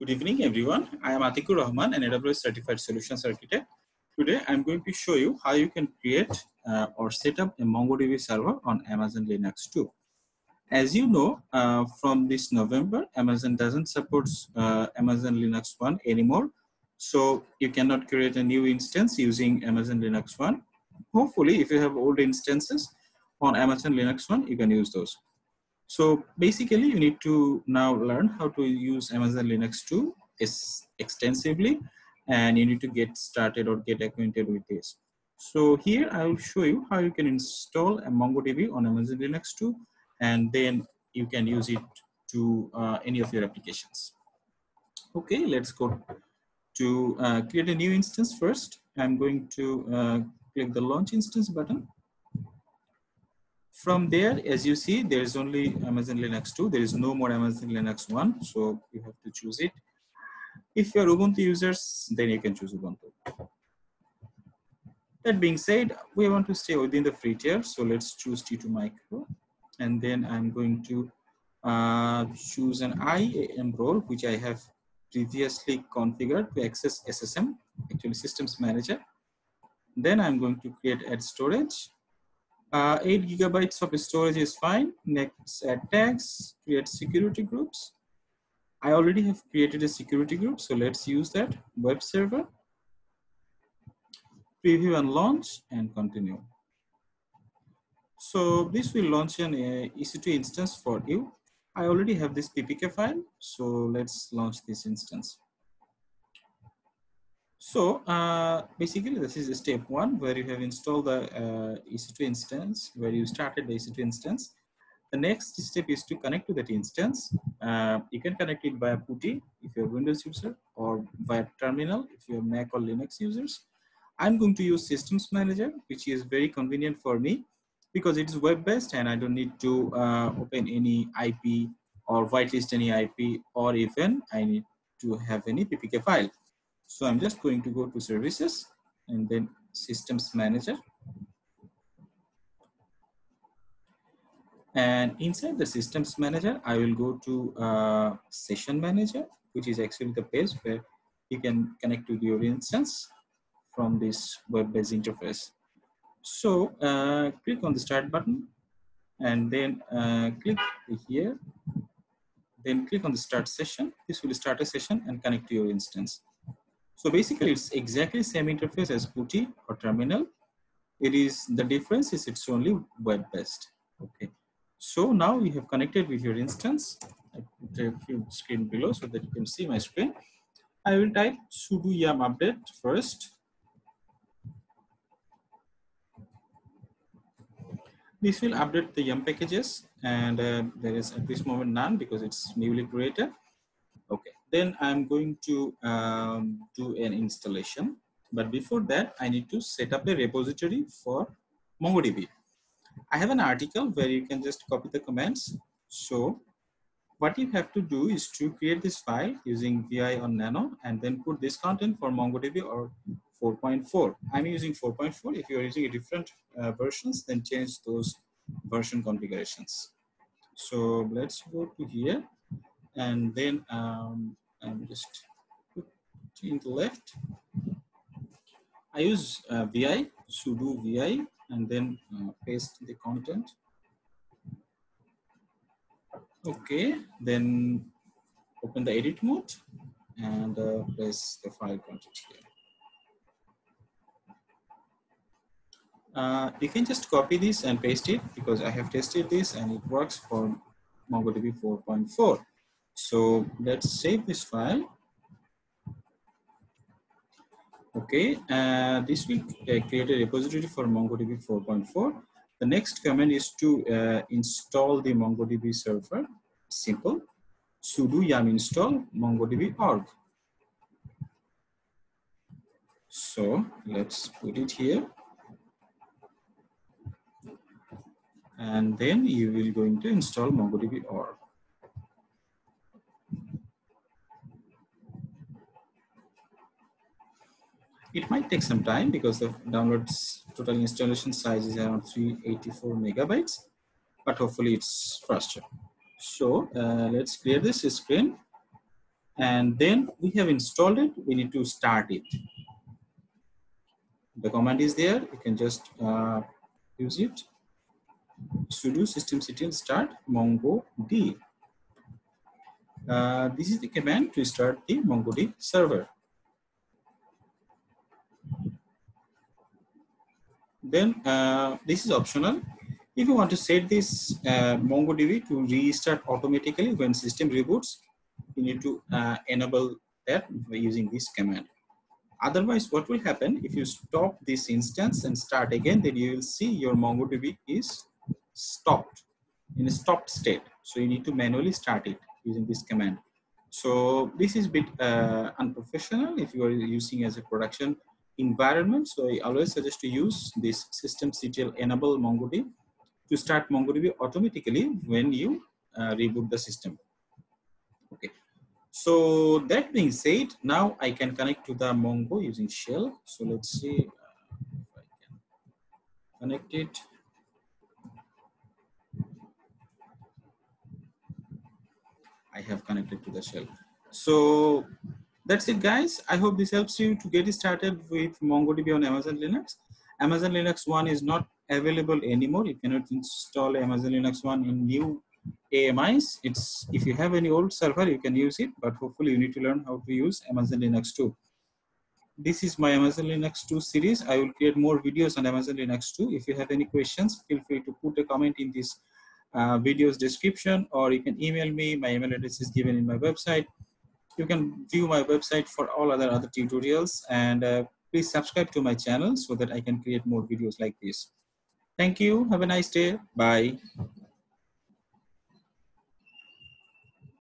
Good evening, everyone. I am Atikur Rahman, an AWS Certified Solutions Architect. Today, I'm going to show you how you can create uh, or set up a MongoDB server on Amazon Linux 2. As you know, uh, from this November, Amazon doesn't support uh, Amazon Linux 1 anymore. So you cannot create a new instance using Amazon Linux 1. Hopefully, if you have old instances on Amazon Linux 1, you can use those. So basically you need to now learn how to use Amazon Linux 2 extensively and you need to get started or get acquainted with this. So here I will show you how you can install a MongoDB on Amazon Linux 2 and then you can use it to uh, any of your applications. Okay, let's go to uh, create a new instance first. I'm going to uh, click the launch instance button from there, as you see, there is only Amazon Linux 2. There is no more Amazon Linux 1. So you have to choose it. If you're Ubuntu users, then you can choose Ubuntu. That being said, we want to stay within the free tier. So let's choose T2 Micro. And then I'm going to uh, choose an IAM role, which I have previously configured to access SSM, actually Systems Manager. Then I'm going to create add storage uh, 8 gigabytes of storage is fine. Next, add tags, create security groups. I already have created a security group, so let's use that. Web server, preview and launch, and continue. So this will launch an uh, EC2 instance for you. I already have this PPK file, so let's launch this instance. So uh, basically this is step one where you have installed the uh, EC2 instance, where you started the EC2 instance. The next step is to connect to that instance. Uh, you can connect it via PuTTY if you're Windows user or via terminal if you're Mac or Linux users. I'm going to use Systems Manager, which is very convenient for me because it is web-based and I don't need to uh, open any IP or whitelist any IP or even I need to have any PPK file. So I'm just going to go to services and then systems manager. And inside the systems manager, I will go to uh, session manager, which is actually the page where you can connect to your instance from this web-based interface. So uh, click on the start button and then uh, click here. Then click on the start session. This will start a session and connect to your instance. So basically it's exactly same interface as PuTTY or terminal. It is, the difference is it's only web-based, okay. So now we have connected with your instance. I put a few screen below so that you can see my screen. I will type sudo yum update first. This will update the yum packages and uh, there is at this moment none because it's newly created. Okay, then I'm going to um, do an installation. But before that, I need to set up a repository for MongoDB. I have an article where you can just copy the commands. So what you have to do is to create this file using VI on Nano and then put this content for MongoDB or 4.4. I'm using 4.4. If you're using a different uh, versions, then change those version configurations. So let's go to here and then um, I'm just in the left. I use uh, VI, sudo VI, and then uh, paste the content. Okay, then open the edit mode and uh, place the file content here. Uh, you can just copy this and paste it because I have tested this and it works for MongoDB 4.4. So let's save this file. Okay, uh, this will uh, create a repository for MongoDB 4.4. The next command is to uh, install the MongoDB server. Simple. sudo yum install MongoDB org. So let's put it here. And then you will going to install MongoDB org. It might take some time because the downloads total installation size is around 384 megabytes, but hopefully it's faster. So uh, let's clear this screen. And then we have installed it, we need to start it. The command is there, you can just uh, use it. sudo systemctl start mongod. Uh, this is the command to start the MongoDB server. Then uh, this is optional. If you want to set this uh, MongoDB to restart automatically when system reboots, you need to uh, enable that by using this command. Otherwise, what will happen if you stop this instance and start again, then you will see your MongoDB is stopped in a stopped state. So you need to manually start it using this command. So this is a bit uh, unprofessional if you are using as a production environment. So I always suggest to use this systemctl enable MongoDB to start MongoDB automatically when you uh, reboot the system. Okay. So that being said, now I can connect to the Mongo using shell. So let's see uh, if I can connect it. I have connected to the shell. So that's it guys. I hope this helps you to get started with MongoDB on Amazon Linux. Amazon Linux 1 is not available anymore. You cannot install Amazon Linux 1 in new AMIs. It's if you have any old server, you can use it, but hopefully you need to learn how to use Amazon Linux 2. This is my Amazon Linux 2 series. I will create more videos on Amazon Linux 2. If you have any questions, feel free to put a comment in this uh, videos description or you can email me. My email address is given in my website. You can view my website for all other other tutorials and uh, please subscribe to my channel so that I can create more videos like this. Thank you. Have a nice day. Bye.